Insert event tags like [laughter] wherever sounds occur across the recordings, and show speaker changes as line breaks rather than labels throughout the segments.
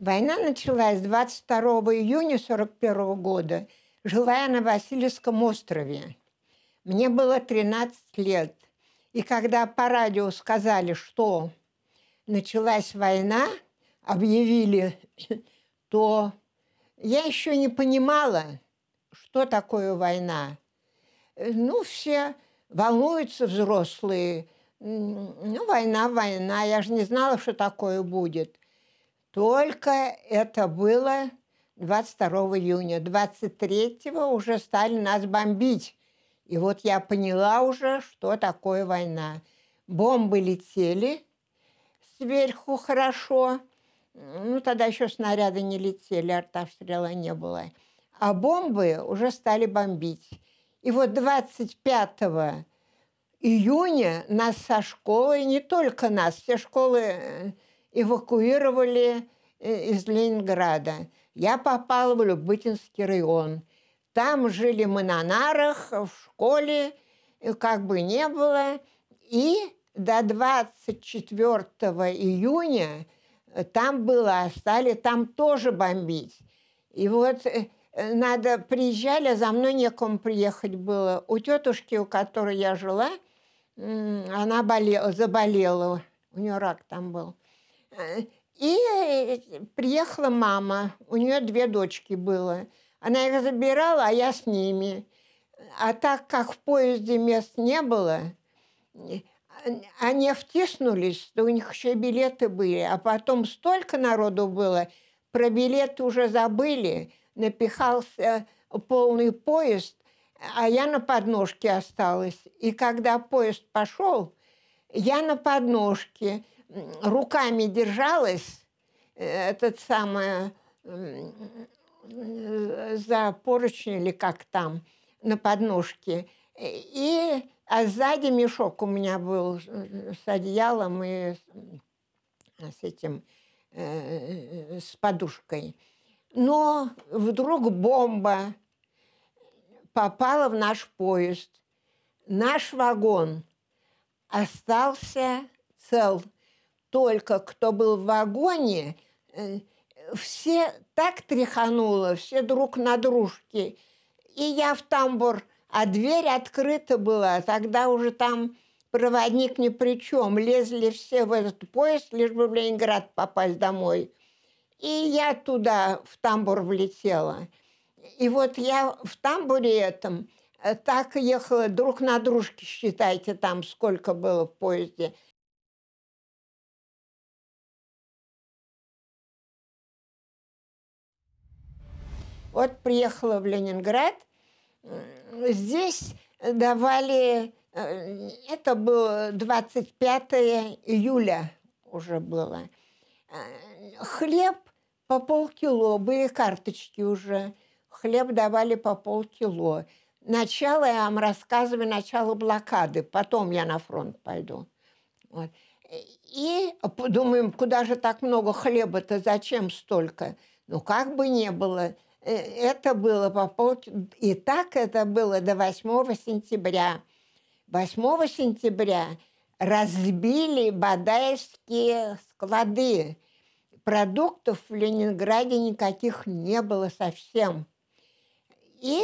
Война началась 22 июня 1941 года. Жила я на Васильевском острове. Мне было 13 лет. И когда по радио сказали, что началась война, объявили, [coughs] то я еще не понимала, что такое война. Ну, все волнуются взрослые. Ну, война, война. Я же не знала, что такое будет. Только это было 22 июня. 23-го уже стали нас бомбить. И вот я поняла уже, что такое война. Бомбы летели сверху хорошо. Ну, тогда еще снаряды не летели, артобстрела не было. А бомбы уже стали бомбить. И вот 25 июня нас со школы, не только нас, все школы э, эвакуировали э, из Ленинграда. Я попала в Любытинский район. Там жили мы на нарах, в школе, как бы не было. И до 24 июня там было, стали там тоже бомбить. И вот э, надо, приезжали, за мной некому приехать было. У тетушки, у которой я жила, она болела, заболела, у нее рак там был. И приехала мама, у нее две дочки было. Она их забирала, а я с ними. А так как в поезде мест не было, они втиснулись, что у них еще билеты были, а потом столько народу было, про билеты уже забыли, напихался полный поезд, а я на подножке осталась. И когда поезд пошел, я на подножке руками держалась, э, этот самый за поручень или как там, на подножке. И а сзади мешок у меня был с одеялом и с этим, э, с подушкой. Но вдруг бомба попала в наш поезд. Наш вагон остался цел. Только кто был в вагоне, э, все так тряхануло, все друг на дружке. И я в тамбур, а дверь открыта была. Тогда уже там проводник ни при чем. Лезли все в этот поезд, лишь бы в Ленинград попасть домой. И я туда, в тамбур, влетела. И вот я в тамбуре этом э, так ехала друг на дружке, считайте, там сколько было в поезде – Вот приехала в Ленинград, здесь давали, э, это было 25 июля уже было, э, хлеб по полкило, были карточки уже, хлеб давали по полкило. Начало, я вам рассказываю, начало блокады, потом я на фронт пойду. Вот. И думаем, куда же так много хлеба-то, зачем столько? Ну, как бы не было – Э, это было по пол... И так это было до 8 сентября. 8 сентября разбили бадаевские склады. Продуктов в Ленинграде никаких не было совсем. И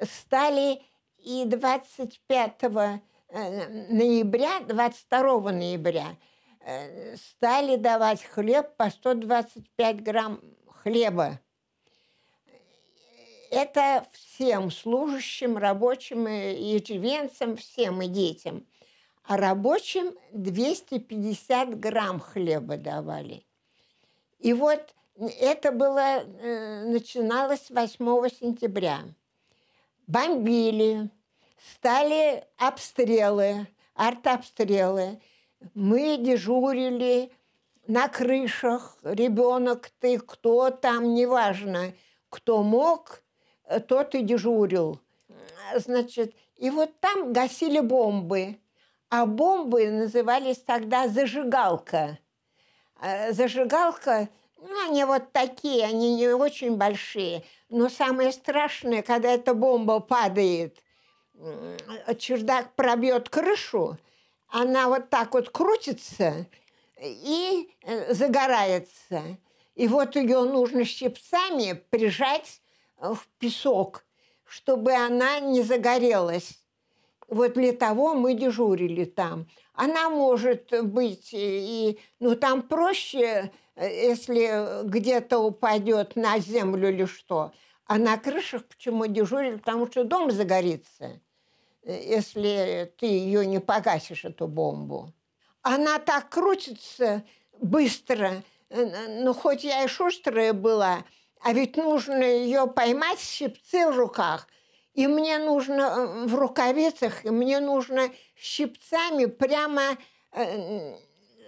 стали и 25 э, ноября, 22 ноября э, стали давать хлеб по 125 грамм хлеба это всем служащим, рабочим, и иждивенцам, всем и детям. А рабочим 250 грамм хлеба давали. И вот это было, э, начиналось 8 сентября. Бомбили, стали обстрелы, артобстрелы. Мы дежурили на крышах, ребенок ты, кто там, неважно, кто мог – тот и дежурил. Значит, и вот там гасили бомбы. А бомбы назывались тогда зажигалка. Э, зажигалка, ну, они вот такие, они не очень большие. Но самое страшное, когда эта бомба падает, чердак пробьет крышу, она вот так вот крутится и э, загорается. И вот ее нужно щипцами прижать в песок, чтобы она не загорелась. Вот для того мы дежурили там. Она может быть и, ну там проще, если где-то упадет на землю или что. А на крышах почему дежурили? Потому что дом загорится, если ты ее не погасишь, эту бомбу. Она так крутится быстро, ну хоть я и шустрая была, а ведь нужно ее поймать, щипцы в руках. И мне нужно э, в рукавицах, и мне нужно щипцами прямо э,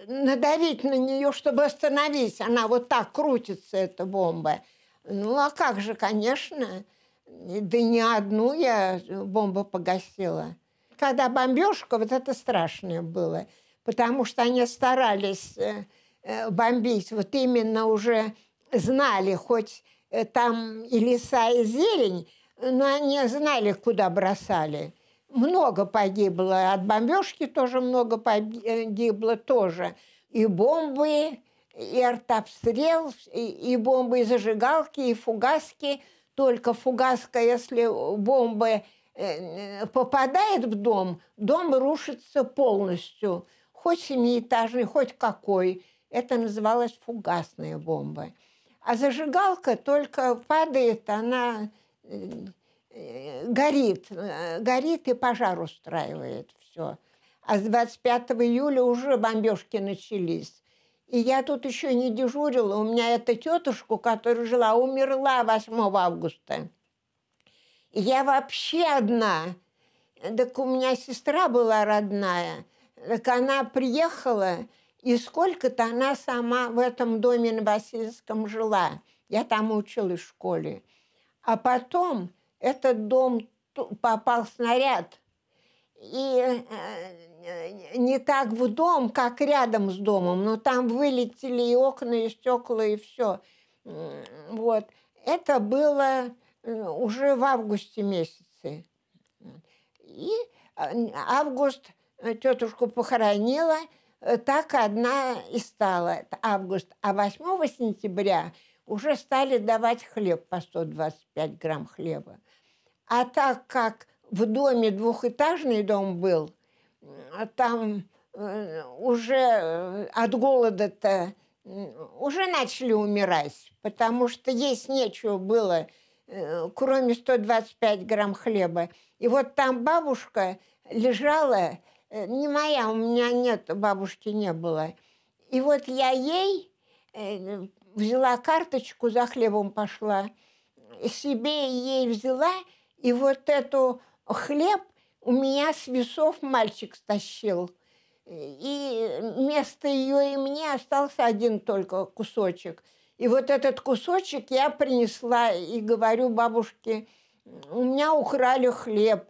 надавить на нее, чтобы остановить. Она вот так крутится, эта бомба. Ну, а как же, конечно. Да не одну я бомбу погасила. Когда бомбежка, вот это страшное было, потому что они старались э, бомбить вот именно уже знали, хоть э, там и леса, и зелень, но они знали, куда бросали. Много погибло, от бомбежки тоже много погибло тоже. И бомбы, и артобстрел, и, и бомбы, и зажигалки, и фугаски. Только фугаска, если бомба э, попадает в дом, дом рушится полностью. Хоть семиэтажный, хоть какой. Это называлось фугасная бомба. А зажигалка только падает, она э, горит, э, горит и пожар устраивает все. А с 25 июля уже бомбежки начались. И я тут еще не дежурила. У меня эта тетушка, которая жила, умерла 8 августа. Я вообще одна. Так у меня сестра была родная. Так она приехала, и сколько-то она сама в этом доме на Васильевском жила. Я там училась в школе. А потом этот дом попал снаряд. И э, не так в дом, как рядом с домом, но там вылетели и окна, и стекла, и все. Вот. Это было э, уже в августе месяце. И э, август тетушку похоронила – Э, так одна и стала, это август. А 8 сентября уже стали давать хлеб по 125 грамм хлеба. А так как в доме двухэтажный дом был, там э, уже э, от голода-то уже начали умирать, потому что есть нечего было, кроме 125 грамм хлеба. И вот там бабушка лежала Э, не моя, у меня нет, бабушки не было. И вот я ей э, взяла карточку, за хлебом пошла, себе ей взяла, и вот эту хлеб у меня с весов мальчик стащил. И вместо ее и мне остался один только кусочек. И вот этот кусочек я принесла и говорю бабушке, у меня украли хлеб.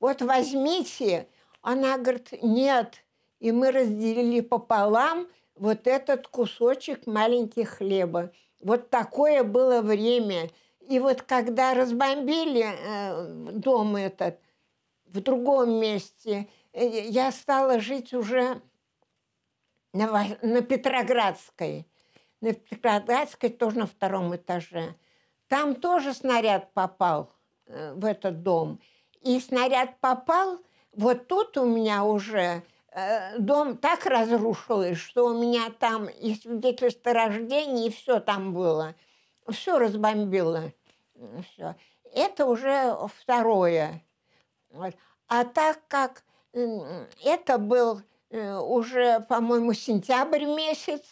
Вот возьмите, она говорит, нет. И мы разделили пополам вот этот кусочек маленьких хлеба. Вот такое было время. И вот когда разбомбили э, дом этот в другом месте, э, я стала жить уже на, на Петроградской. На Петроградской тоже на втором этаже. Там тоже снаряд попал э, в этот дом. И снаряд попал – вот тут у меня уже э, дом так разрушилось, что у меня там и свидетельство рождения, и все там было. Все разбомбило. Все. Это уже второе. Вот. А так как это был э, уже, по-моему, сентябрь месяц,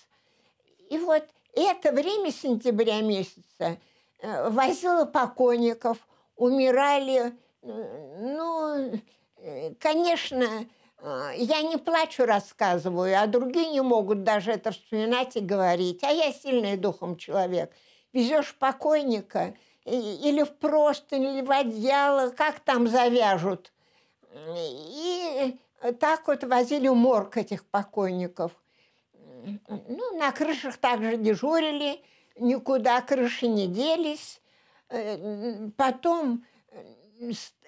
и вот это время сентября месяца э, возила покойников, умирали, ну, конечно, э, я не плачу, рассказываю, а другие не могут даже это вспоминать и говорить. А я сильный духом человек. Везешь покойника или в простынь, или в одеяло, как там завяжут. И так вот возили морг этих покойников. Ну, на крышах также дежурили, никуда крыши не делись. Э, потом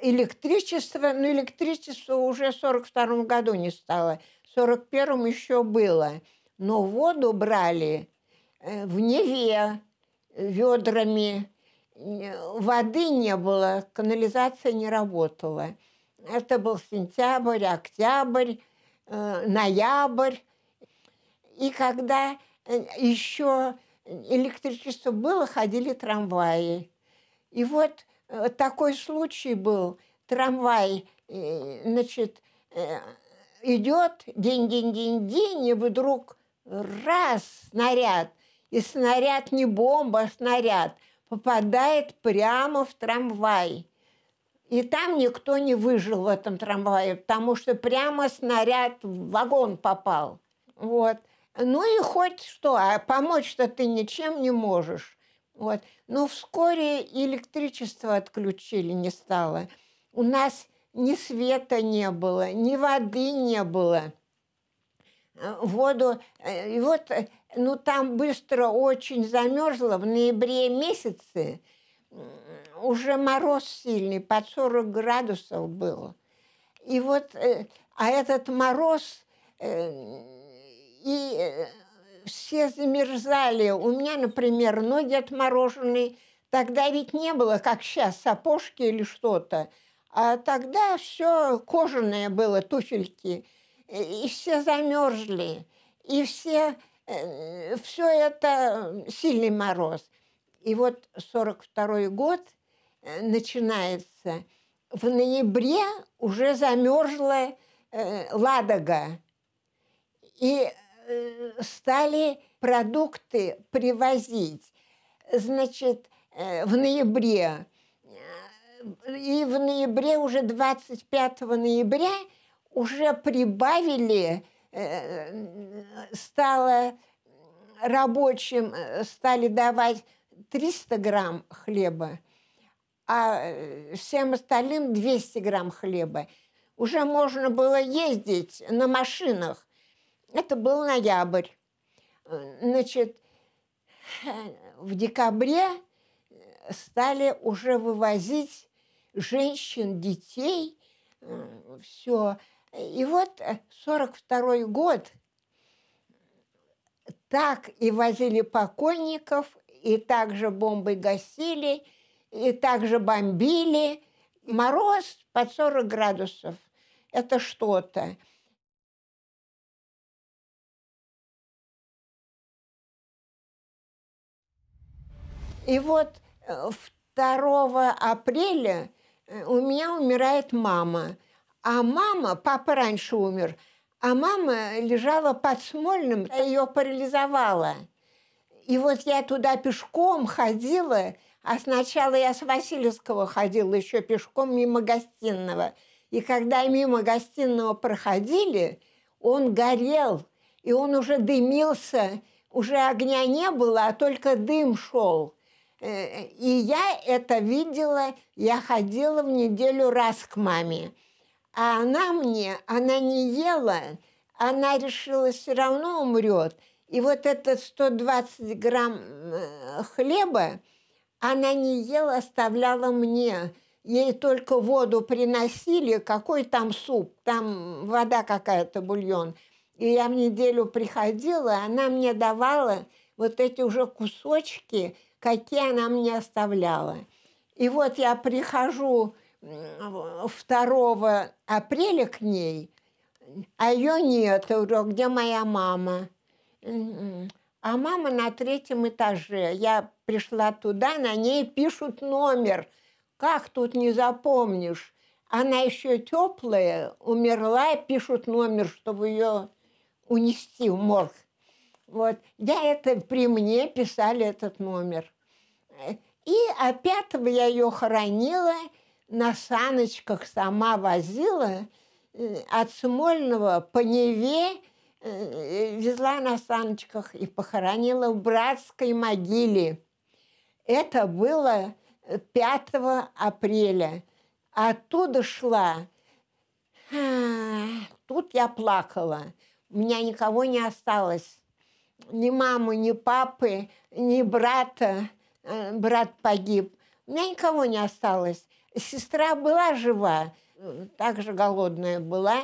электричество, ну, электричество уже в 42 году не стало, в 41 еще было. Но воду брали э, в Неве ведрами. Воды не было, канализация не работала. Это был сентябрь, октябрь, э, ноябрь. И когда э, еще электричество было, ходили трамваи. И вот такой случай был. Трамвай, значит, идет день-день-день-день, и вдруг раз снаряд, и снаряд не бомба, а снаряд попадает прямо в трамвай. И там никто не выжил в этом трамвае, потому что прямо снаряд в вагон попал. Вот. Ну и хоть что, а помочь-то ты ничем не можешь. Вот. Но вскоре электричество отключили, не стало. У нас ни света не было, ни воды не было. Э, воду, э, и вот, э, ну там быстро очень замерзло, в ноябре месяце уже мороз сильный, под 40 градусов был. И вот, а этот мороз, и все замерзали. У меня, например, ноги отмороженные. Тогда ведь не было, как сейчас, сапожки или что-то. А тогда все кожаное было, туфельки. И все замерзли. И все, э, все это сильный мороз. И вот 42 год э, начинается. В ноябре уже замерзла э, Ладога. И стали продукты привозить. Значит, в ноябре и в ноябре, уже 25 ноября, уже прибавили, э, стало рабочим, э, стали давать 300 грамм хлеба, а э, всем остальным 200 грамм хлеба. Уже можно было ездить на машинах. Это был ноябрь. Значит, в декабре стали уже вывозить женщин, детей, э, все. И вот 42 э, год так и возили покойников, и также бомбы гасили, и также бомбили. Мороз под 40 градусов. Это что-то. И вот 2 э, апреля Э, у меня умирает мама. А мама, папа раньше умер, а мама лежала под Смольным, ее парализовала. И вот я туда пешком ходила, а сначала я с Васильевского ходила еще пешком мимо гостиного. И когда мимо гостиного проходили, он горел, и он уже дымился, уже огня не было, а только дым шел. Э, и я это видела, я ходила в неделю раз к маме. А она мне, она не ела, она решила, все равно умрет. И вот этот 120 грамм э, хлеба она не ела, оставляла мне. Ей только воду приносили, какой там суп, там вода какая-то, бульон. И я в неделю приходила, она мне давала вот эти уже кусочки – какие она мне оставляла. И вот я прихожу 2 апреля к ней, а ее нет. Я где моя мама? А мама на третьем этаже. Я пришла туда, на ней пишут номер. Как тут не запомнишь? Она еще теплая, умерла, пишут номер, чтобы ее унести в морг. Вот. Я это при мне писали этот номер. И а пятого я ее хоронила, на саночках сама возила э, от Смольного по Неве, э, везла на саночках и похоронила в братской могиле. Это было 5 апреля. Оттуда шла. Тут я плакала. У меня никого не осталось ни мамы, ни папы, ни брата. Э, брат погиб. У меня никого не осталось. Сестра была жива, также голодная была.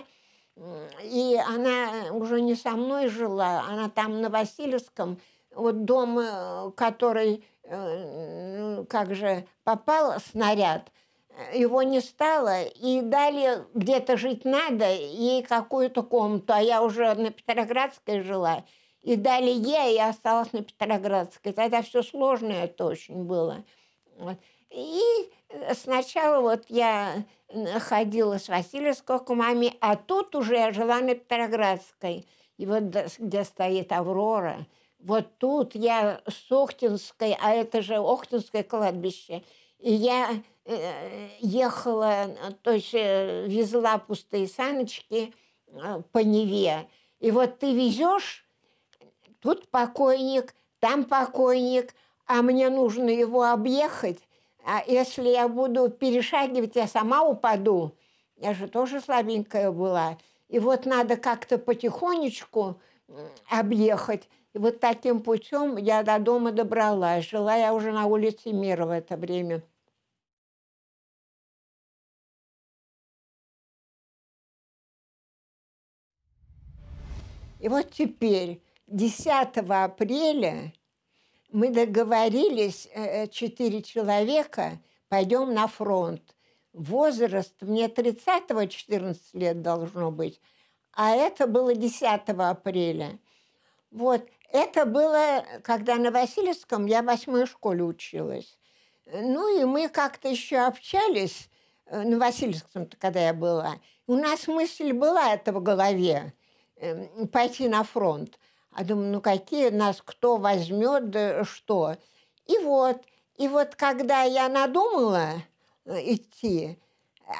И она уже не со мной жила, она там на Васильевском вот дом, э, который, ну, как же, попал снаряд, его не стало, и дали где-то жить надо, ей какую-то комнату, а я уже на Петроградской жила, и дали ей, и я осталась на Петроградской. Тогда все сложное это очень было. И сначала вот я ходила с Васильевского к маме, а тут уже я жила на Петроградской. И вот где стоит Аврора, вот тут я с Охтинской, а это же Охтинское кладбище, и я э, ехала, то есть э, везла пустые саночки э, по Неве. И вот ты везешь, тут покойник, там покойник, а мне нужно его объехать, а если я буду перешагивать, я сама упаду. Я же тоже слабенькая была. И вот надо как-то потихонечку объехать. И вот таким путем я до дома добралась. Жила я уже на улице Мира в это время. И вот теперь, 10 апреля, мы договорились, э, э, четыре человека, пойдем на фронт. Возраст мне 30-го 14 лет должно быть, а это было 10 апреля. Вот, это было, когда на Васильевском я в восьмой школе училась. Ну и мы как-то еще общались, э, на Васильевском, когда я была. У нас мысль была это в голове, эм, пойти на фронт. А думаю, ну какие нас кто возьмет, да что. И вот, и вот когда я надумала э, идти,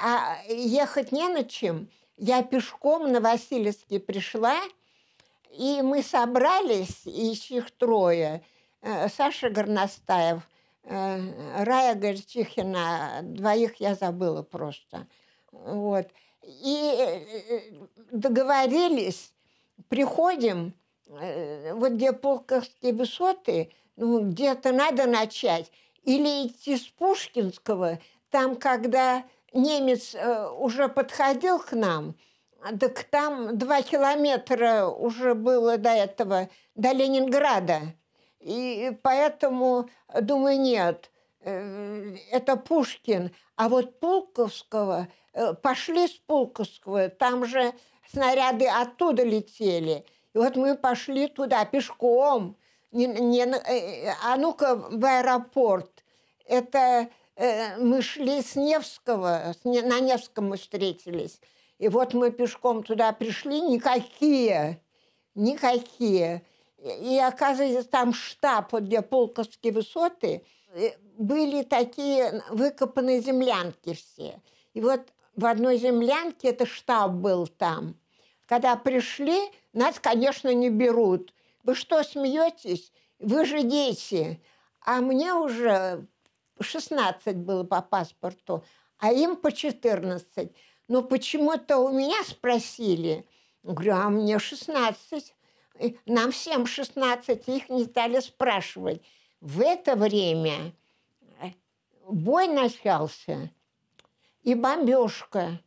а ехать не на чем, я пешком на Васильевский пришла, и мы собрались, из их трое, э, Саша Горностаев, э, Рая Горчихина, двоих я забыла просто. Вот. И договорились, приходим, вот где Полковские высоты, ну, где-то надо начать. Или идти с Пушкинского, там, когда немец э, уже подходил к нам, так там два километра уже было до этого, до Ленинграда. И поэтому, думаю, нет, э, это Пушкин. А вот Пулковского, пошли с Пулковского, там же снаряды оттуда летели – и вот мы пошли туда пешком, не, не, э, а ну-ка в аэропорт. Это э, мы шли с Невского, на Невском мы встретились. И вот мы пешком туда пришли, никакие, никакие. И оказывается, там штаб, вот где Полковские высоты, э, были такие выкопанные землянки все. И вот в одной землянке, это штаб был там, когда пришли, нас, конечно, не берут. Вы что, смеетесь? Вы же дети. А мне уже 16 было по паспорту, а им по 14. Но почему-то у меня спросили. Говорю, а мне 16. Нам всем 16, их не стали спрашивать. В это время бой начался и бомбежка.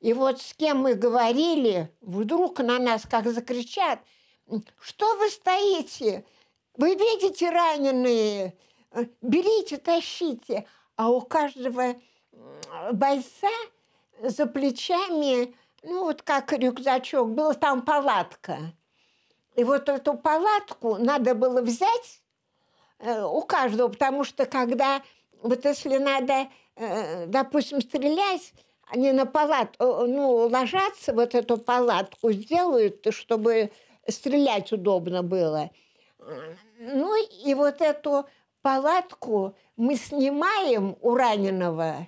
И вот с кем мы говорили, вдруг на нас как закричат, что вы стоите? Вы видите раненые? Берите, тащите. А у каждого бойца за плечами, ну вот как рюкзачок, была там палатка. И вот эту палатку надо было взять э, у каждого, потому что когда, вот если надо, э, допустим, стрелять, они на палатку, э, ну, ложатся, вот эту палатку сделают, чтобы стрелять удобно было. Ну, и вот эту палатку мы снимаем у раненого,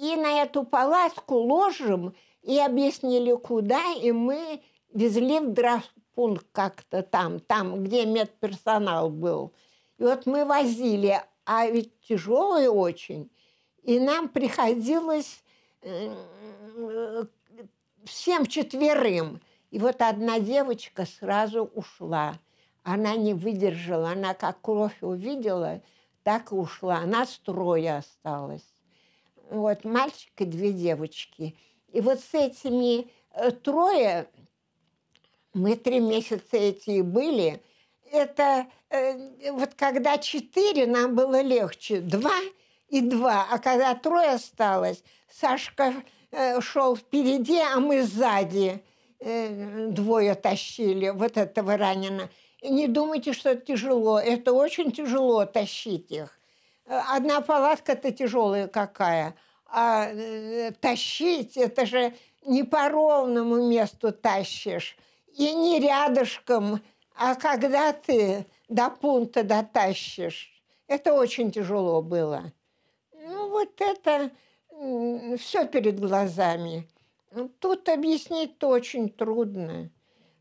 и на эту палатку ложим, и объяснили, куда, и мы везли в дрafпункт как-то там, там, где медперсонал был. И вот мы возили, а ведь тяжелый очень. И нам приходилось всем четверым. И вот одна девочка сразу ушла. Она не выдержала, она как кровь увидела, так и ушла. Она с трое осталась. Вот мальчик и две девочки. И вот с этими э, трое мы три месяца эти были. это э, вот когда четыре, нам было легче. Два и два. А когда трое осталось, Сашка э, шел впереди, а мы сзади э, двое тащили вот этого раненого. И не думайте, что это тяжело. Это очень тяжело тащить их. Одна палатка-то тяжелая какая. А э, тащить, это же не по ровному месту тащишь. И не рядышком, а когда ты до пункта дотащишь. Это очень тяжело было. Ну, вот это все перед глазами. Тут объяснить-то очень трудно.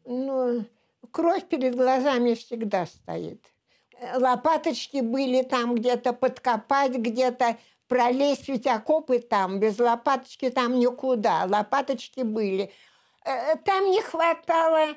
Но кровь перед глазами всегда стоит. Лопаточки были там где-то подкопать, где-то пролезть, ведь окопы там, без лопаточки там никуда. Лопаточки были. Э, там не хватало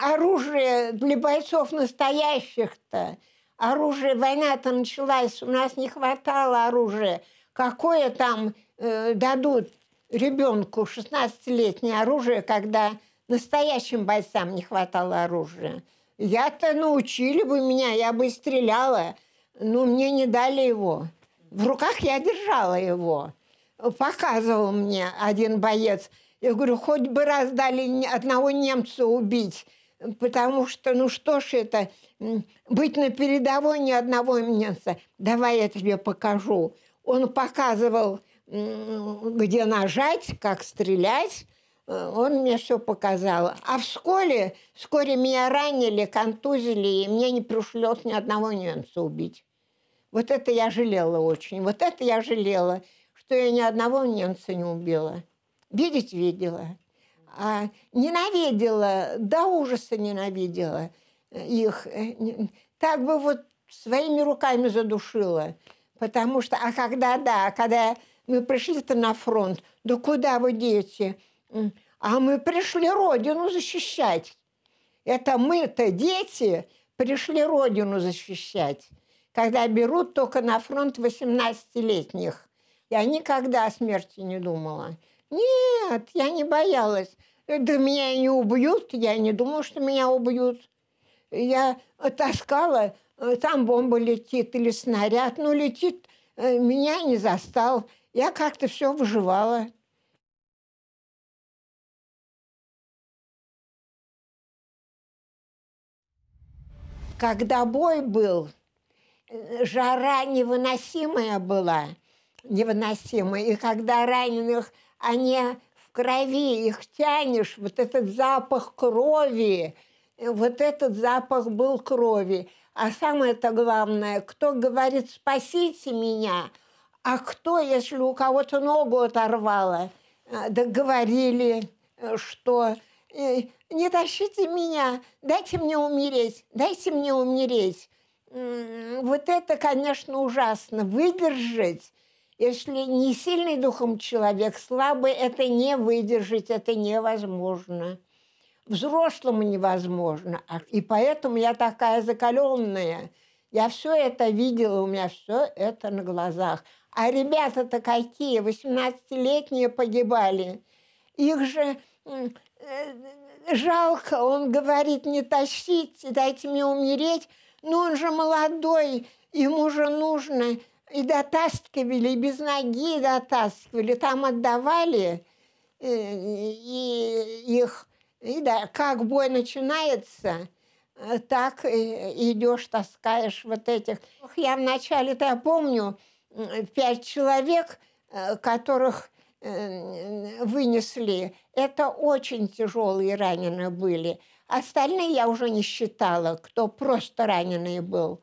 оружия для бойцов настоящих-то. Оружие, война-то началась, у нас не хватало оружия. Какое там э, дадут ребенку 16-летнее оружие, когда настоящим бойцам не хватало оружия? Я-то научили бы меня, я бы стреляла, но мне не дали его. В руках я держала его. Показывал мне один боец. Я говорю, хоть бы раз дали одного немца убить, потому что, ну что ж это, быть на передовой ни одного немца. Давай я тебе покажу. Он показывал, где нажать, как стрелять. Он мне все показал. А в школе вскоре меня ранили, контузили, и мне не пришлось ни одного немца убить. Вот это я жалела очень. Вот это я жалела, что я ни одного немца не убила. Видеть видела. А ненавидела, до ужаса ненавидела их. Так бы вот своими руками задушила. Потому что, а когда, да, когда мы пришли-то на фронт, да куда вы, дети? А мы пришли Родину защищать. Это мы-то, дети, пришли Родину защищать когда берут только на фронт 18-летних. Я никогда о смерти не думала. Нет, я не боялась. Да меня не убьют, я не думала, что меня убьют. Я таскала, там бомба летит или снаряд, ну летит, э, меня не застал. Я как-то все выживала. Когда бой был, жара невыносимая была, невыносимая. И когда раненых, они крови, их тянешь, вот этот запах крови, вот этот запах был крови. А самое-то главное, кто говорит «спасите меня», а кто, если у кого-то ногу оторвало, э, договорили, э, что э, «не тащите меня, дайте мне умереть, дайте мне умереть» вот это, конечно, ужасно. Выдержать, если не сильный духом человек, слабый, это не выдержать, это невозможно. Взрослому невозможно. А, и поэтому я такая закаленная. Я все это видела, у меня все это на глазах. А ребята-то какие, 18-летние погибали. Их же э, жалко, он говорит, не тащите, дайте мне умереть. Но он же молодой, ему же нужно. И дотаскивали, и без ноги дотаскивали, там отдавали э, и их. И да, как бой начинается, э, так идешь, таскаешь вот этих. Я вначале-то я помню пять человек, э, которых вынесли. Это очень тяжелые раненые были. Остальные я уже не считала, кто просто раненый был.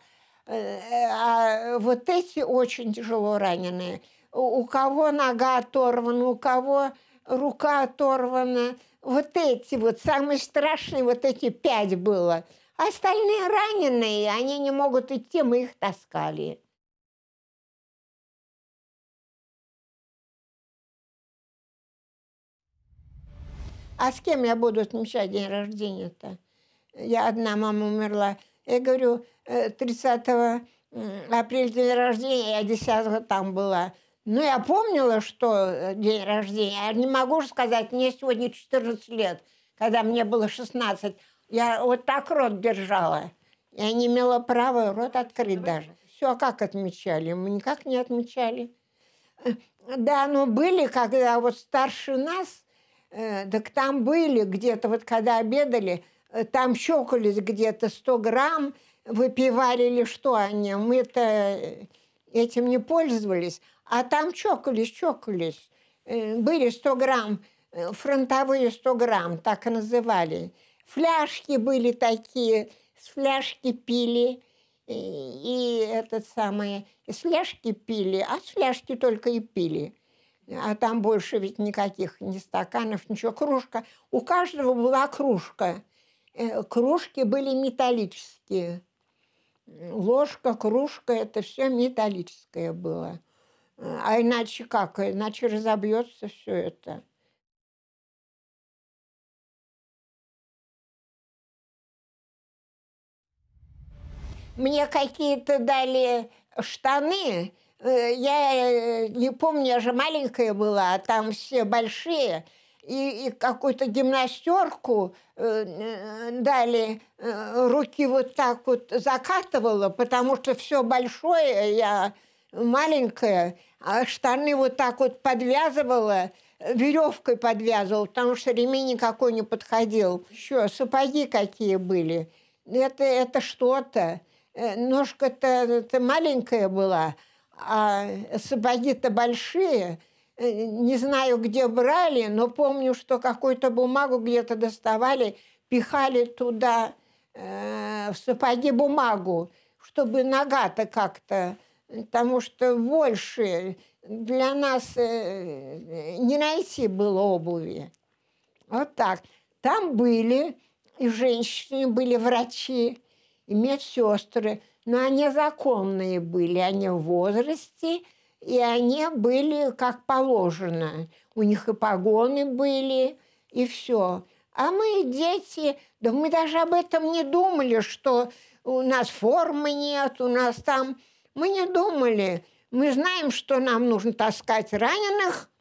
А вот эти очень тяжело раненые. У кого нога оторвана, у кого рука оторвана. Вот эти вот, самые страшные, вот эти пять было. Остальные раненые, они не могут идти, мы их таскали. А с кем я буду отмечать день рождения-то? Я одна, мама умерла. Я говорю, 30 э, апреля день рождения, я 10 там была. Ну, я помнила, что э, день рождения. Я не могу же сказать, мне сегодня 14 лет, когда мне было 16. Я вот так рот держала. Я не имела права рот открыть даже. Все как отмечали? Мы никак не отмечали. Да, но были, когда вот старше нас, э, так там были где-то, вот когда обедали, там щекались где-то 100 грамм, выпивали или что они. Мы-то э, этим не пользовались. А там чокались, чокались. Э, были 100 грамм, э, фронтовые 100 грамм, так и называли. Фляжки были такие, с фляжки пили. И, и этот самый, с фляжки пили, а с фляжки только и пили. А там больше ведь никаких ни стаканов, ничего. Кружка. У каждого была кружка. Кружки были металлические ложка, кружка, это все металлическое было. А иначе как? Иначе разобьется все это. Мне какие-то дали штаны. Э, я э, не помню, я же маленькая была, а там все большие – и, и какую-то гимнастерку э, э, дали, э, руки вот так вот закатывала, потому что все большое, я маленькая, а штаны вот так вот подвязывала, веревкой подвязывала, потому что ремень никакой не подходил. Еще сапоги какие были. Это, это что-то. Э, ножка-то маленькая была, а сапоги-то большие – не знаю, где брали, но помню, что какую-то бумагу где-то доставали, пихали туда э, в сапоги бумагу, чтобы нога-то как-то, потому что больше для нас э, не найти было обуви. Вот так. Там были и женщины, были врачи, и медсестры, но они законные были, они в возрасте – и они были как положено. У них и погоны были, и все. А мы, дети, да мы даже об этом не думали, что у нас формы нет, у нас там... Мы не думали. Мы знаем, что нам нужно таскать раненых,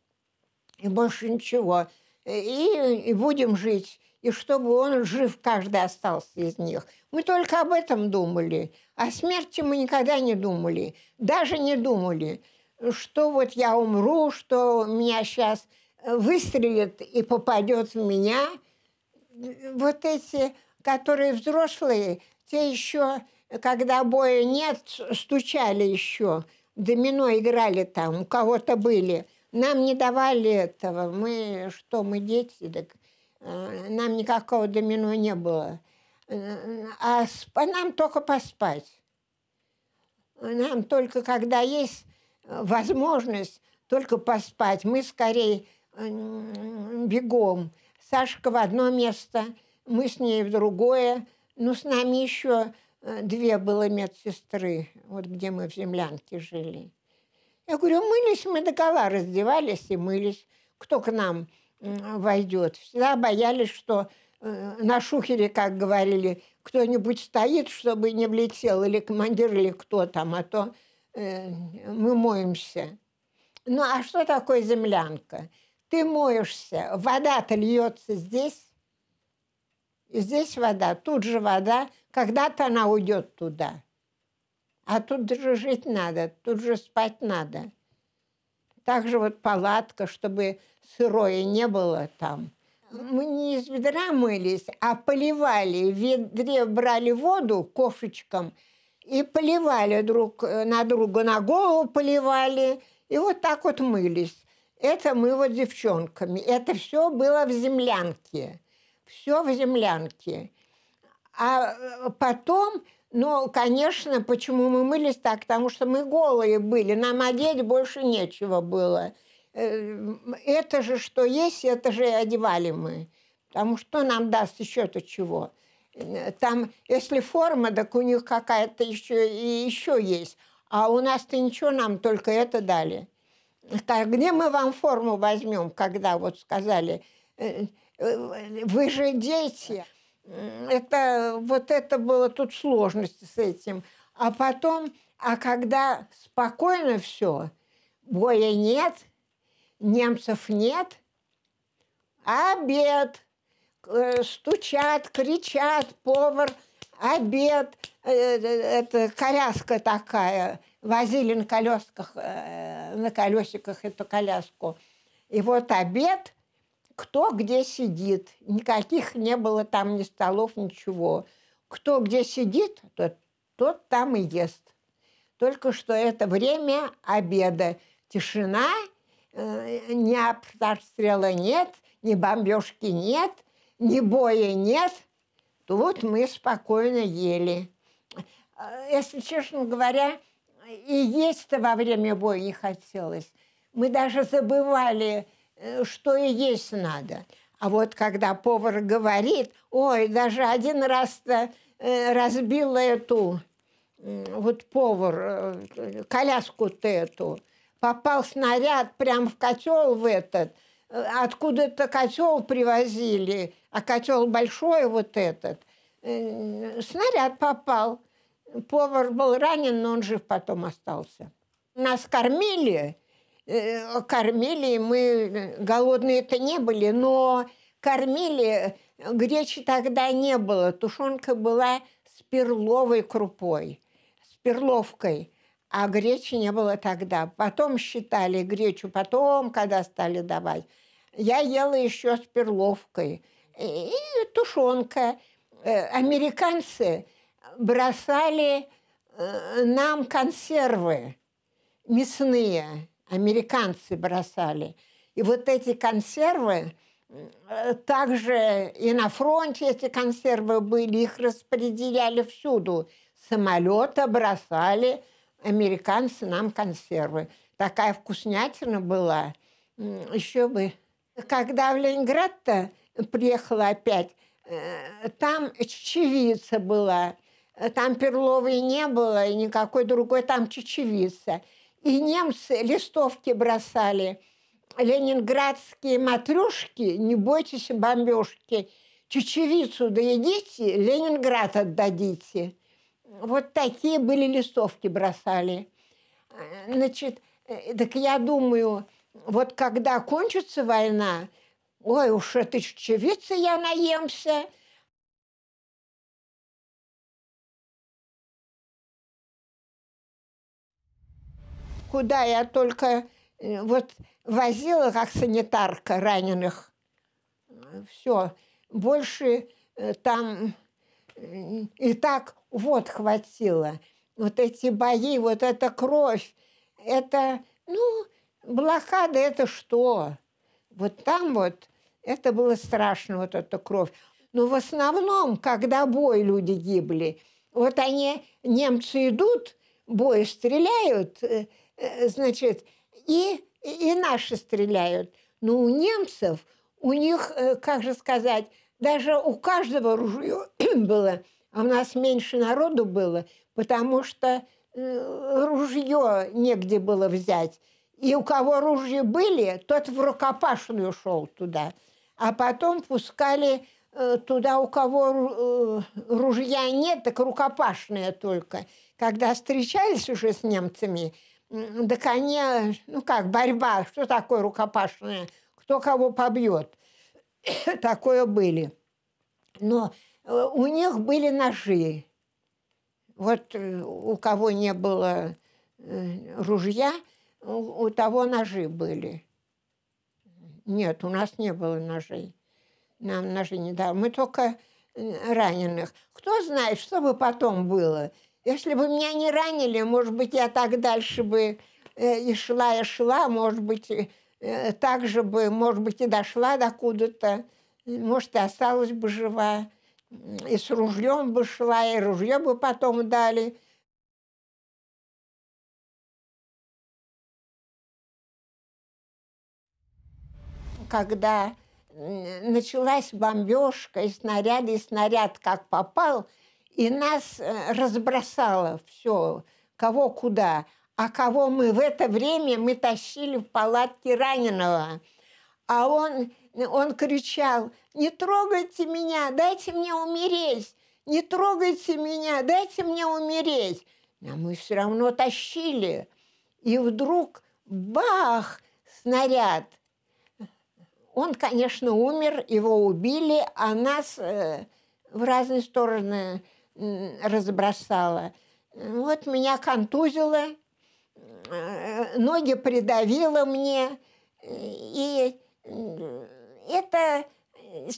и больше ничего. И, и будем жить. И чтобы он жив каждый остался из них. Мы только об этом думали. О смерти мы никогда не думали. Даже не думали что вот я умру, что меня сейчас выстрелит и попадет в меня. Вот эти, которые взрослые, те еще, когда боя нет, стучали еще, домино играли там, у кого-то были. Нам не давали этого. Мы что, мы дети, так э, нам никакого домино не было. А нам только поспать. Нам только когда есть возможность только поспать. Мы скорее бегом. Сашка в одно место, мы с ней в другое. Ну, с нами еще э, две было медсестры, вот где мы в землянке жили. Я говорю, мылись мы до гола, раздевались и мылись. Кто к нам войдет? Всегда боялись, что э, на шухере, как говорили, кто-нибудь стоит, чтобы не влетел, или командир, или кто там, а то мы моемся. Ну а что такое землянка? Ты моешься, вода-то льется здесь, и здесь вода, тут же вода, когда-то она уйдет туда. А тут же жить надо, тут же спать надо. Также вот палатка, чтобы сырое не было там. Мы не из ведра мылись, а поливали. В ведре брали воду ковшичком – и поливали друг э, на друга, на голову поливали, и вот так вот мылись. Это мы вот девчонками. Это все было в землянке. Все в землянке. А э, потом, ну, конечно, почему мы мылись так? Потому что мы голые были, нам одеть больше нечего было. Э, это же что есть, это же и одевали мы. Потому что нам даст еще-то чего. Там, если форма, так у них какая-то еще и еще есть. А у нас-то ничего, нам только это дали. Так, где мы вам форму возьмем, когда вот сказали, «Э, э, вы же дети. Это, вот это было тут сложности с этим. А потом, а когда спокойно все, боя нет, немцев нет, обед – Э, стучат, кричат, повар обед, э, это коляска такая, возили на колесках, на колесиках эту коляску. И вот обед, кто где сидит. Никаких не было там ни столов, ничего. Кто где сидит, тот, тот там и ест. Только что это время обеда. Тишина, э, ни обстрела нет, ни бомбежки нет, ни боя нет. Тут мы спокойно ели. Э, если честно говоря, и есть-то во время боя не хотелось. Мы даже забывали, э, что и есть надо. А вот когда повар говорит, ой, даже один раз-то э, разбила эту, вот повар, э, коляску-то эту, попал снаряд прямо в котел в этот, откуда-то котел привозили, а котел большой вот этот, снаряд попал. Повар был ранен, но он жив потом остался. Нас кормили, Э, кормили, мы голодные-то не были, но кормили, гречи тогда не было, тушенка была с перловой крупой, с перловкой, а гречи не было тогда. Потом считали гречу, потом, когда стали давать. Я ела еще с перловкой. И тушенка. Э, американцы бросали э, нам консервы мясные американцы бросали. И вот эти консервы, э, также и на фронте эти консервы были, их распределяли всюду. Самолета бросали американцы нам консервы. Такая вкуснятина была. Еще бы. Когда в Ленинград-то приехала опять, э, там чечевица была. Там перловой не было, и никакой другой, там чечевица – и немцы листовки бросали. Ленинградские матрешки, не бойтесь бомбежки, чечевицу доедите, Ленинград отдадите. Вот такие были листовки бросали. Значит, так я думаю, вот когда кончится война, ой, уж этой чечевицы я наемся – куда я только э, вот возила как санитарка раненых. Все. Больше э, там э, и так вот хватило. Вот эти бои, вот эта кровь, это, ну, блокада это что? Вот там вот это было страшно, вот эта кровь. Но в основном, когда бой люди гибли, вот они, немцы идут, бой стреляют, Э, значит, и, и наши стреляют. Но у немцев, у них, э, как же сказать, даже у каждого ружье [clears throat] было, а у нас меньше народу было, потому что э, ружье негде было взять. И у кого ружья были, тот в рукопашную шел туда. А потом пускали туда, у кого ружья нет, так рукопашные только. Когда встречались уже с немцами, так они, ну как, борьба, что такое рукопашная, кто кого побьет. [coughs] Такое были. Но э, у них были ножи. Вот э, у кого не было э, ружья, у того ножи были. Нет, у нас не было ножей. Нам ножи не дали. Мы только раненых. Кто знает, что бы потом было – если бы меня не ранили, может быть, я так дальше бы и шла, и шла, может быть, э, так же бы, может быть, и дошла до куда-то, может, и осталась бы жива, и с ружьем бы шла, и ружье бы потом дали. Когда началась бомбежка, и снаряд, и снаряд как попал – и нас э, разбросало все, кого куда. А кого мы в это время мы тащили в палатке раненого. А он, он кричал, не трогайте меня, дайте мне умереть, не трогайте меня, дайте мне умереть. А мы все равно тащили. И вдруг бах, снаряд. Он, конечно, умер, его убили, а нас э, в разные стороны разбросала. Вот меня контузило, ноги придавило мне. И это,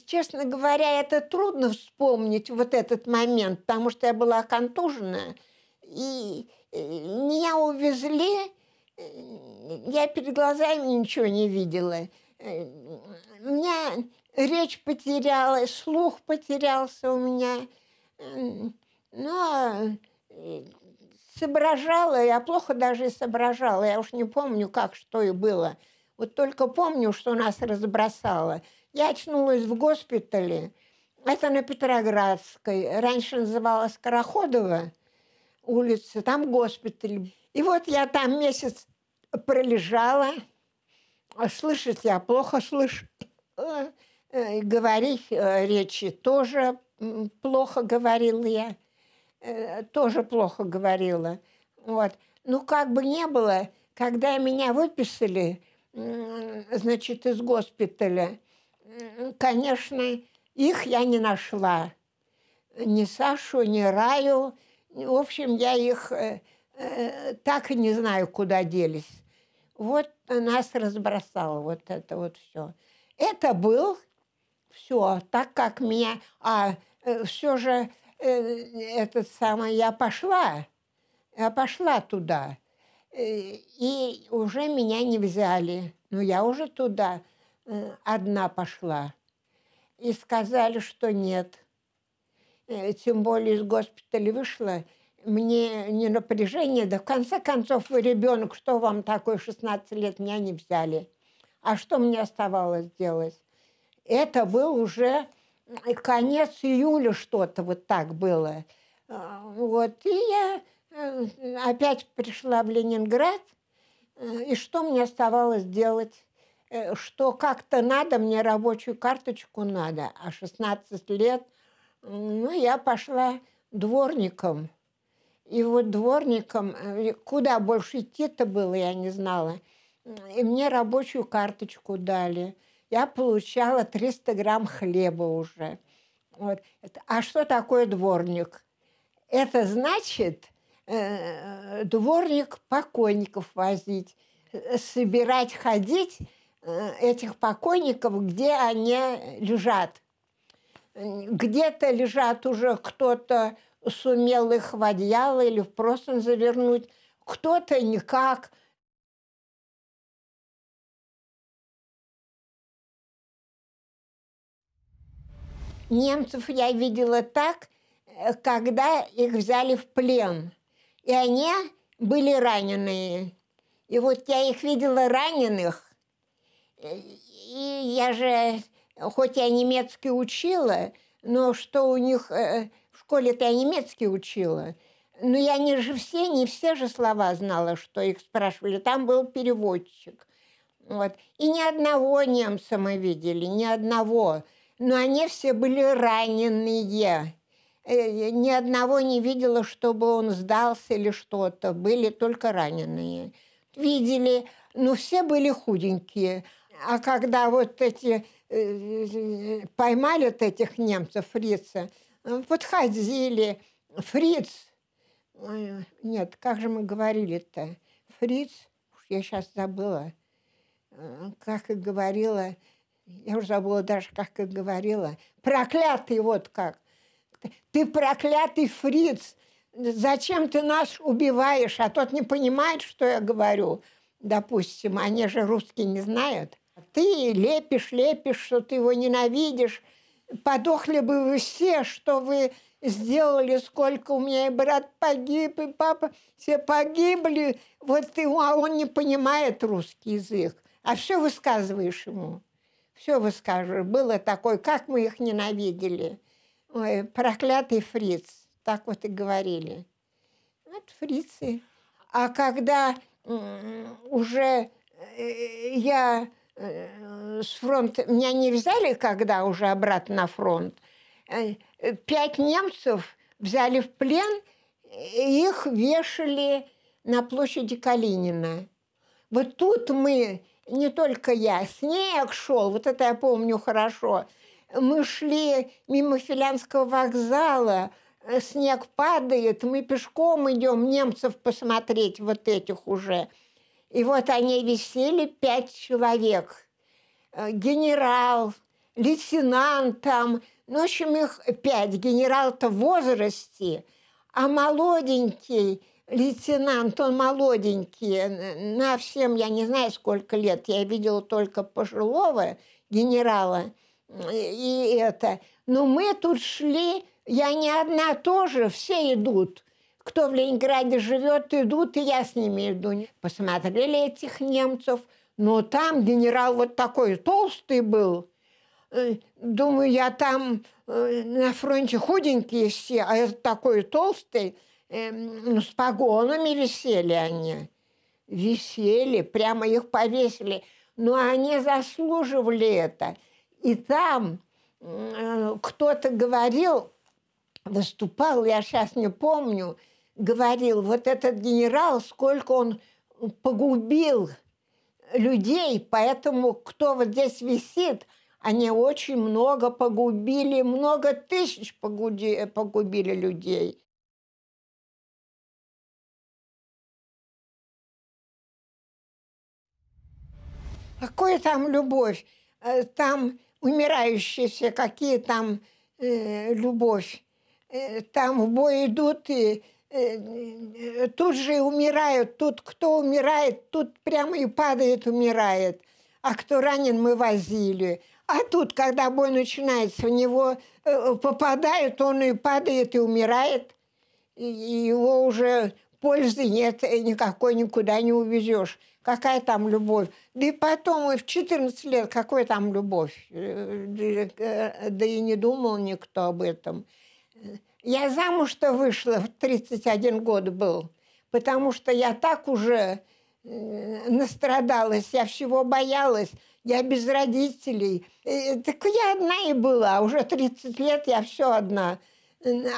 честно говоря, это трудно вспомнить вот этот момент, потому что я была контужена. И э, меня увезли, я перед глазами ничего не видела. У меня речь потерялась, слух потерялся у меня. Но э, соображала, я плохо даже и соображала, я уж не помню, как, что и было. Вот только помню, что нас разбросало. Я очнулась в госпитале, это на Петроградской, раньше называлась Скороходова улица, там госпиталь. И вот я там месяц пролежала, слышать я плохо слышу, э, говорить э, речи тоже плохо говорила я, э, тоже плохо говорила. Вот. Ну, как бы не было, когда меня выписали, значит, из госпиталя, конечно, их я не нашла. Ни Сашу, ни Раю. В общем, я их э, э, так и не знаю, куда делись. Вот нас разбросало вот это вот все. Это был все, так как меня... А все же этот самый, я пошла, я пошла туда, э, и уже меня не взяли. Но я уже туда одна пошла. И сказали, что нет. Тем более из госпиталя вышла, мне не напряжение, да в конце концов вы ребенок, что вам такой 16 лет, меня не взяли. А что мне оставалось делать? Это был уже конец июля что-то вот так было. А, вот, и я э, опять пришла в Ленинград, э, и что мне оставалось делать? Э, что как-то надо, мне рабочую карточку надо, а 16 лет, ну, я пошла дворником. И вот дворником, куда больше идти-то было, я не знала. И мне рабочую карточку дали – я получала 300 грамм хлеба уже. Вот. А что такое дворник? Это значит э, дворник покойников возить, собирать, ходить э, этих покойников, где они лежат. Где-то лежат уже кто-то сумел их в одеяло или просто завернуть, кто-то никак. Немцев я видела так, э, когда их взяли в плен. И они были раненые. И вот я их видела раненых. И я же, хоть я немецкий учила, но что у них э, в школе-то я немецкий учила. Но я не же все, не все же слова знала, что их спрашивали. Там был переводчик. Вот. И ни одного немца мы видели, ни одного но они все были раненые. Э, ни одного не видела, чтобы он сдался или что-то. Были только раненые. Видели, но все были худенькие. А когда вот эти э, поймали этих немцев, фрица, подходили, фриц, нет, как же мы говорили-то, фриц, я сейчас забыла, э, как и говорила, я уже забыла даже, как я говорила, проклятый вот как. Ты проклятый фриц, зачем ты нас убиваешь? А тот не понимает, что я говорю. Допустим, они же русские не знают. Ты лепишь, лепишь, что ты его ненавидишь. Подохли бы вы все, что вы сделали, сколько у меня и брат погиб, и папа все погибли. Вот ты, а он не понимает русский язык, а все высказываешь ему все выскажешь. Было такое, как мы их ненавидели. Ой, проклятый фриц. Так вот и говорили. Вот фрицы. А когда уже э, я э, с фронта... Меня не взяли, когда уже обратно на фронт. Э, пять немцев взяли в плен, и их вешали на площади Калинина. Вот тут мы не только я, снег шел, вот это я помню хорошо. Мы шли мимо Филянского вокзала, э, снег падает, мы пешком идем немцев посмотреть вот этих уже. И вот они висели пять человек. Э, генерал, лейтенант там, ну, в общем, их пять. Генерал-то в возрасте, а молоденький лейтенант, он молоденький, на всем, я не знаю, сколько лет, я видела только пожилого генерала, и это. Но мы тут шли, я не одна тоже, все идут. Кто в Ленинграде живет, идут, и я с ними иду. Посмотрели этих немцев, но там генерал вот такой толстый был. Э, думаю, я там э, на фронте худенькие все, а это такой толстый – Эм, ну, с погонами висели они. Висели, прямо их повесили. Но они заслуживали это. И там э, кто-то говорил, выступал, я сейчас не помню, говорил, вот этот генерал, сколько он погубил людей, поэтому кто вот здесь висит, они очень много погубили, много тысяч погубили, погубили людей. Какая там любовь? Э, там умирающие все, какие там э, любовь? Э, там в бой идут и э, тут же умирают. Тут кто умирает, тут прямо и падает, умирает. А кто ранен, мы возили. А тут, когда бой начинается, в него э, попадают, он и падает, и умирает. И его уже пользы нет никакой, никуда не увезешь. Какая там любовь? Да и потом, и в 14 лет, какой там любовь? Э, да и не думал никто об этом. Я замуж-то вышла, в 31 год был, потому что я так уже э, настрадалась, я всего боялась, я без родителей. Э, так я одна и была, уже 30 лет я все одна.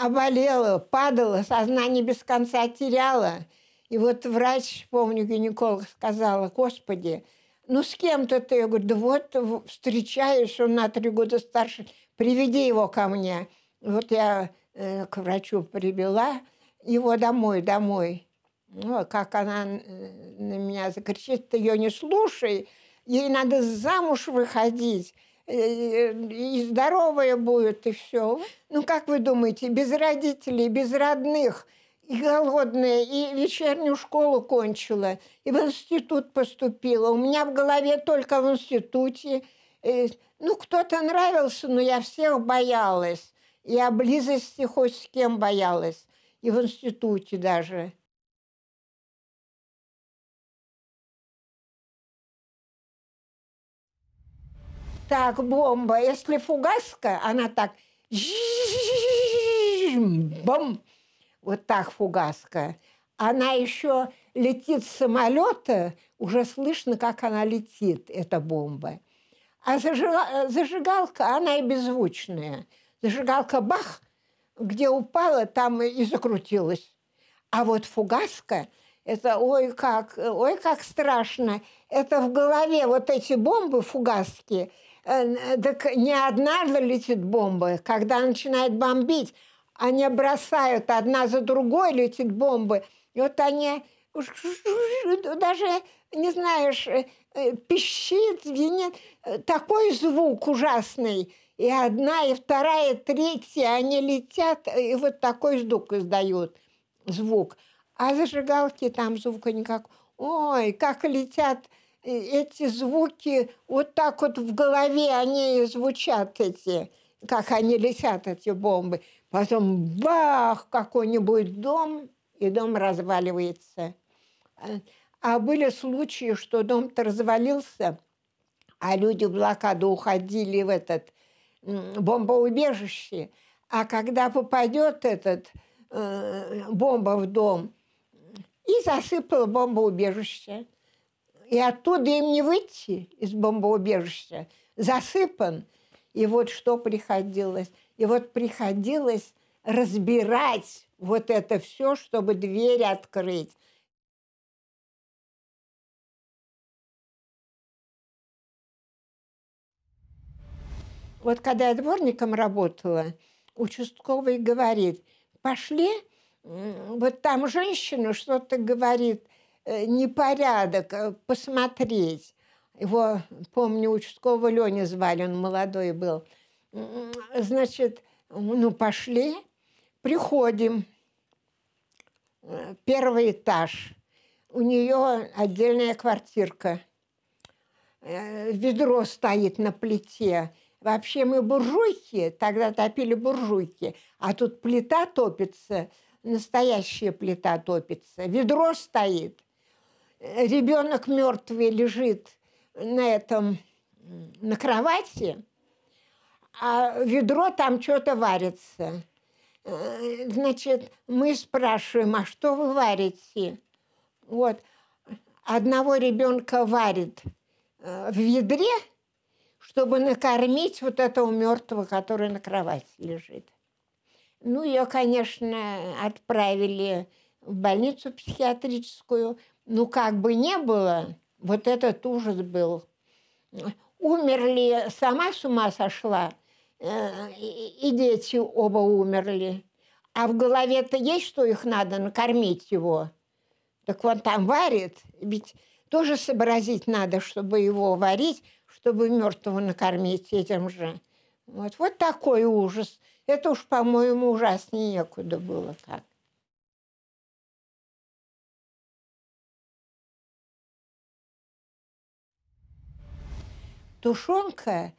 Оболела, падала, сознание без конца теряла – и вот врач, помню, гинеколог сказала, господи, ну с кем-то ты? Я говорю, да вот встречаюсь, он на три года старше, приведи его ко мне. Вот я э, к врачу привела его домой, домой. Ну, как она на меня закричит, ты ее не слушай, ей надо замуж выходить э, и здоровая будет, и все. Ну, как вы думаете, без родителей, без родных – и голодная, и вечернюю школу кончила, и в институт поступила. У меня в голове только в институте. И, ну, кто-то нравился, но я всех боялась. Я близости хоть с кем боялась. И в институте даже. Так, бомба. Если фугаска, она так... Бом! Вот так фугаска. Она еще летит с самолета, уже слышно, как она летит, эта бомба. А зажигалка, она и беззвучная. Зажигалка бах, где упала, там и закрутилась. А вот фугаска, это ой как, ой как страшно. Это в голове вот эти бомбы фугаски. Э, так не однажды летит бомба, когда начинает бомбить, они бросают одна за другой, летит бомбы. И вот они даже, не знаешь, э, э, пищит, звенит. Такой звук ужасный. И одна, и вторая, и третья, они летят, и вот такой звук издают, звук. А зажигалки там звука никак. Ой, как летят э, эти звуки, вот так вот в голове они звучат эти, как они летят, эти бомбы. Потом бах, какой-нибудь дом, и дом разваливается. А были случаи, что дом-то развалился, а люди в блокаду уходили в этот бомбоубежище. А когда попадет этот э, бомба в дом, и засыпала бомбоубежище. И оттуда им не выйти из бомбоубежища. Засыпан. И вот что приходилось. И вот приходилось разбирать вот это все, чтобы дверь открыть. Вот когда я дворником работала, участковый говорит, пошли, вот там женщина что-то говорит, э, непорядок, э, посмотреть. Его, помню, участкового Леня звали, он молодой был. Значит, ну, пошли, приходим, э, первый этаж, у нее отдельная квартирка, ведро стоит на плите, Вообще мы буржуйки, тогда топили буржуйки, а тут плита топится, настоящая плита топится, ведро стоит, ребенок мертвый лежит на этом, на кровати, а ведро там что-то варится. Значит, мы спрашиваем, а что вы варите? Вот, одного ребенка варит э, в ведре, чтобы накормить вот этого мертвого, который на кровати лежит. Ну, ее, конечно, отправили в больницу психиатрическую. Ну, как бы не было, вот этот ужас был. Умерли, сама с ума сошла, э, и дети оба умерли. А в голове-то есть, что их надо накормить его. Так он там варит, ведь тоже сообразить надо, чтобы его варить, чтобы мертвого накормить этим же. Вот, вот такой ужас. Это уж, по-моему, ужаснее некуда было как. Тушенка,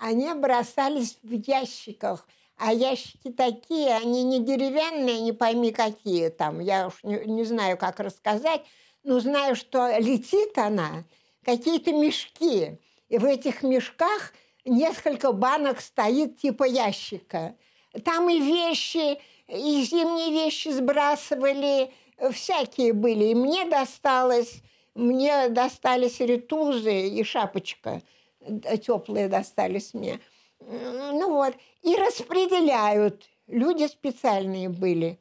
они бросались в ящиках, а ящики такие, они не деревянные, не пойми какие там, я уж не, не знаю, как рассказать, но знаю, что летит она, какие-то мешки, и в этих мешках несколько банок стоит типа ящика. Там и вещи, и зимние вещи сбрасывали, всякие были. И мне досталось, мне достались ретузы и шапочка теплые достались мне. Ну вот, и распределяют. Люди специальные были.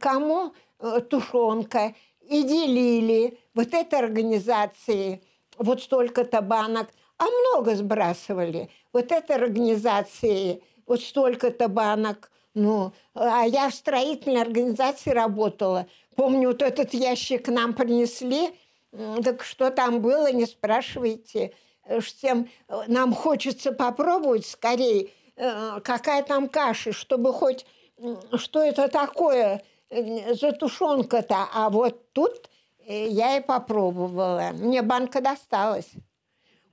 Кому э, тушенка, и делили. Вот это организации, вот столько-то банок – а много сбрасывали. Вот это организации, вот столько-то банок. Ну, а я в строительной организации работала. Помню, вот этот ящик к нам принесли. Так что там было, не спрашивайте. Всем э, нам хочется попробовать скорее, э, какая там каша, чтобы хоть что это такое э, за тушенка-то. А вот тут я и попробовала. Мне банка досталась.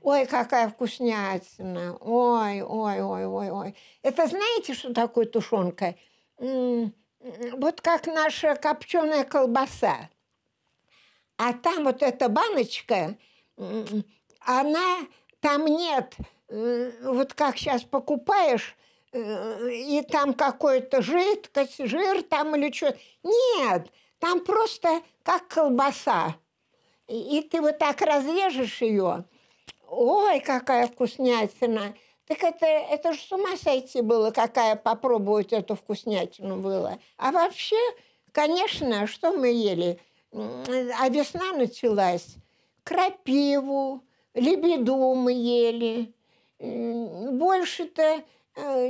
Ой, какая вкуснятина! Ой, ой, ой, ой, ой. Это знаете, что такое тушенка? Вот как наша копченая колбаса. А там вот эта баночка, она, там нет, вот как сейчас покупаешь, э, и там какой-то жидкость, жир там или что. Нет, там просто как колбаса. И ты вот так разрежешь ее, ой, какая вкуснятина. Так это, это же с ума сойти было, какая попробовать эту вкуснятину было. А вообще, конечно, что мы ели? А весна началась. Крапиву, лебеду мы ели. Больше-то э,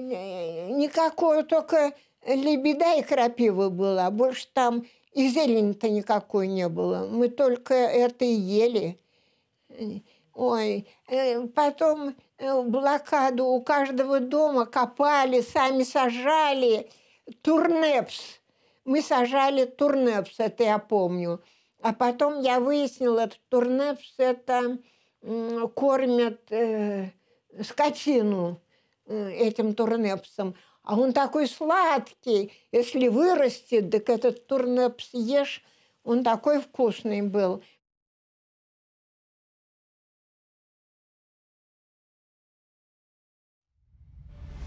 никакой, только лебеда и крапива была. Больше там и зелени-то никакой не было. Мы только это и ели. Ой, э, потом э, блокаду у каждого дома копали, сами сажали. Турнепс. Мы сажали турнепс, это я помню. А потом я выяснила, что турнепс это кормят э, скотину э, этим турнепсом. А он такой сладкий. Если вырастет, так этот турнепс ешь, он такой вкусный был.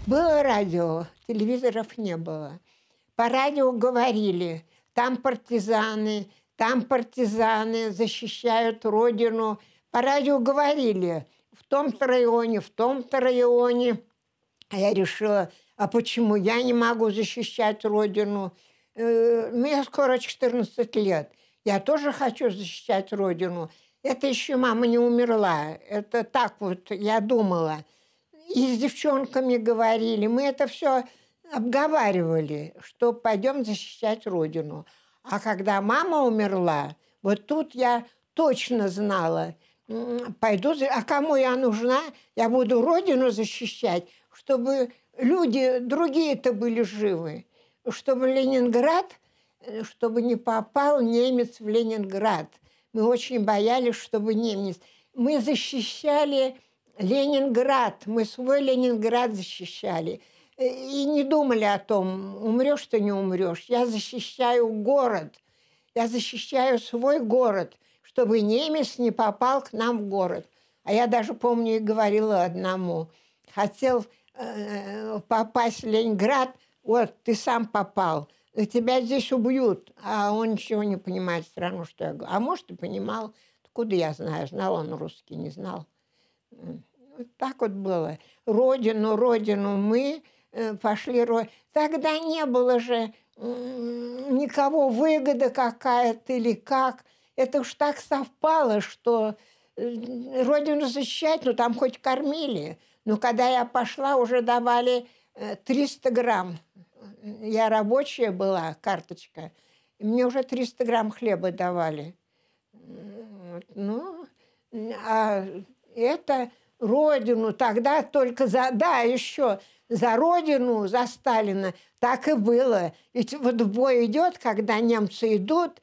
Было радио, телевизоров не было. По радио говорили, там партизаны, там партизаны защищают родину. По радио говорили, в том-то районе, в том-то районе. А я решила, а почему я не могу защищать родину? Э, мне скоро 14 лет. Я тоже хочу защищать родину. Это еще мама не умерла. Это так вот я думала – и с девчонками говорили. Мы это все обговаривали, что пойдем защищать Родину. А когда мама умерла, вот тут я точно знала, пойду, а кому я нужна? Я буду Родину защищать, чтобы люди другие-то были живы, чтобы Ленинград, э, чтобы не попал немец в Ленинград. Мы очень боялись, чтобы немец. Мы защищали Ленинград, мы свой Ленинград защищали. И не думали о том, умрешь ты, не умрешь. Я защищаю город, я защищаю свой город, чтобы немец не попал к нам в город. А я даже помню и говорила одному, хотел э, попасть в Ленинград, вот ты сам попал, тебя здесь убьют. А он ничего не понимает все равно, что я говорю. А может, и понимал. Откуда я знаю? Знал он русский, не знал. Вот так вот было. Родину, родину мы э, пошли. Тогда не было же никого выгода какая-то или как. Это уж так совпало, что э, родину защищать, ну там хоть кормили. Но когда я пошла, уже давали 300 э, грамм. Я рабочая была, карточка. И мне уже 300 грамм хлеба давали. Ну, а это родину тогда только за... Да, еще за родину, за Сталина. Так и было. Ведь вот бой идет, когда немцы идут,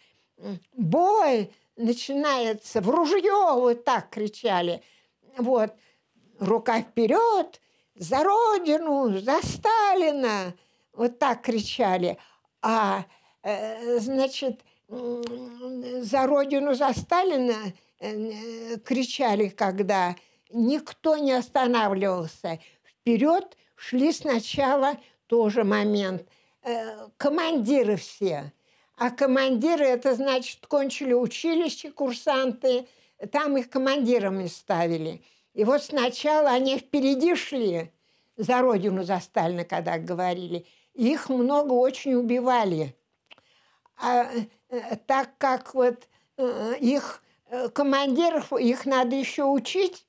бой начинается, в ружье вот так кричали. Вот, рука вперед, за родину, за Сталина. Вот так кричали. А, э, значит, за родину, за Сталина э, кричали, когда никто не останавливался. Вперед шли сначала тоже момент. Э, командиры все. А командиры, это значит, кончили училище, курсанты, там их командирами ставили. И вот сначала они впереди шли, за родину, за Сталина, когда говорили. Их много очень убивали. А э, так как вот э, их командиров, их надо еще учить,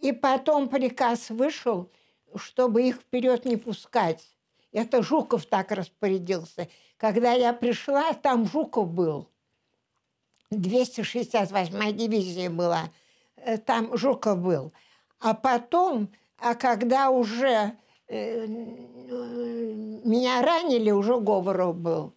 и потом приказ вышел, чтобы их вперед не пускать. Это Жуков так распорядился. Когда я пришла, там Жуков был. 268-я дивизия была. Э, там Жуков был. А потом, а когда уже э, меня ранили, уже Говоров был.